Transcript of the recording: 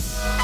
Bye.